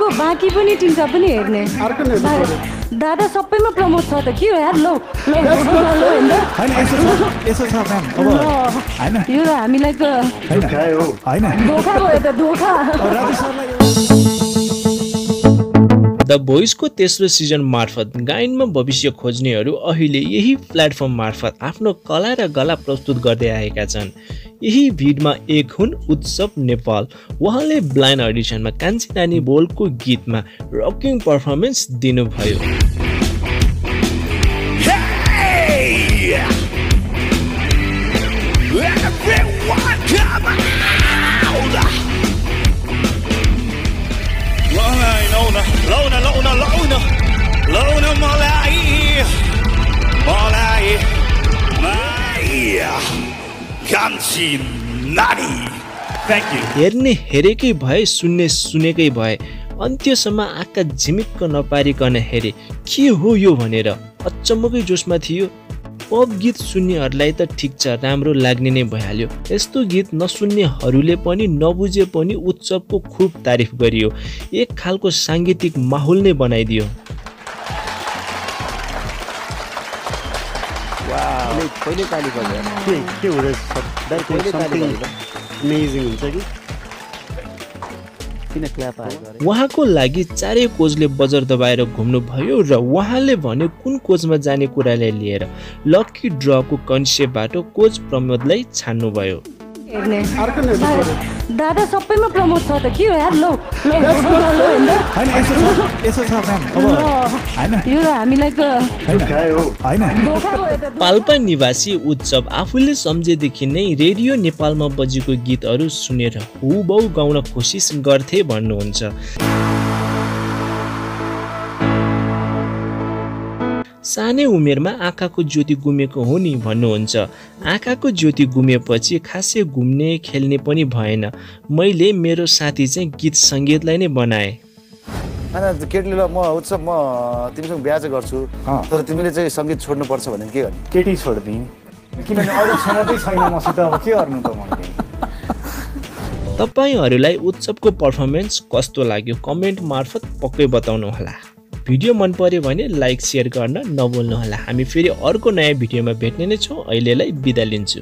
अर्को बाँकी पनि टिन्का पनि हेर्ने। दादा सबैमा प्रमोट छ त। के हो यार लो यो त हामीलाई त धोका भयो त धोका। द भोइसको तेस्रो सिजन मार्फत गायनमा भविष्य खोज्नेहरू अहिले यही प्लेटफर्म मार्फत आफ्नो कला र गला प्रस्तुत गर्दै आएका छन्। यही भिडमा एक हुन् उत्सव नेपाल। उहाँले ब्लाइन्ड अडिसनमा कान्छी नानी बोलको गीतमा रकिङ पर्फर्मेन्स दिनुभयो। Come Kanchi Nani. Thank you. हेर्ने हेरेकै भए सुन्ने सुनेकै भए अन्त्यसम्म आँखा झिमिक्क नपारिकन हेरे के हो यो भनेर अचम्मकै जोसमा थियो पप गीत सुन्नेहरूलाई त ठिक छ राम्रो लाग्ने नै भइहाल्यो यस्तो गीत नसुन्नेहरूले पनि नबुझे पनि उत्सवको खुब तारिफ गरियो एक खालको साङ्गीतिक माहौल नै बनाइदियो के के हुँदैछ अमेजिङ हुन्छ कि? उहाँको लागि चारै कोचले बजार दबाएर घुम्नुभयो र उहाँले भने कुन कोचमा जाने कुरालाई लिएर लक्की ड्रको कन्सेप्टबाट कोच प्रमोदलाई छान्नुभयो। हेर्ने। दादा सबैमा प्रमोट छ त के हो? यार लो पाल्पा निवासी उत्सव आफूले सम्झेदेखि नै रेडियो नेपालमा बजेको गीतहरू सुनेर हुबहु गाउन कोसिस गर्थे भन्नुहुन्छ। सानै उमेरमा आँखाको ज्योति गुमेको हो नि भन्नुहुन्छ। आँखाको ज्योति गुमेपछि खासै घुम्ने खेल्ने पनि भएन। मैले मेरो साथी चाहिँ गीत सङ्गीतलाई नै बनाएँ। होइन केटीले ल म उत्सव म तिमीसँग बिहा चाहिँ गर्छु। तर तिमीले चाहिँ सङ्गीत छोड्नुपर्छ भने के गर्ने? केटी छोडिदिएँ किनभने अरू क्षमतै छैन मसित अब के गर्नु त मैले तपाईँहरूलाई उत्सवको पर्फर्मेन्स कस्तो लाग्यो? कमेन्ट मार्फत पक्कै बताउनुहोला। भिडियो मन पर्यो भने लाइक सेयर गर्न नभुल्नुहोला। हामी फेरि अर्को नयाँ भिडियोमा भेट्ने नै छौँ। अहिलेलाई बिदा लिन्छु।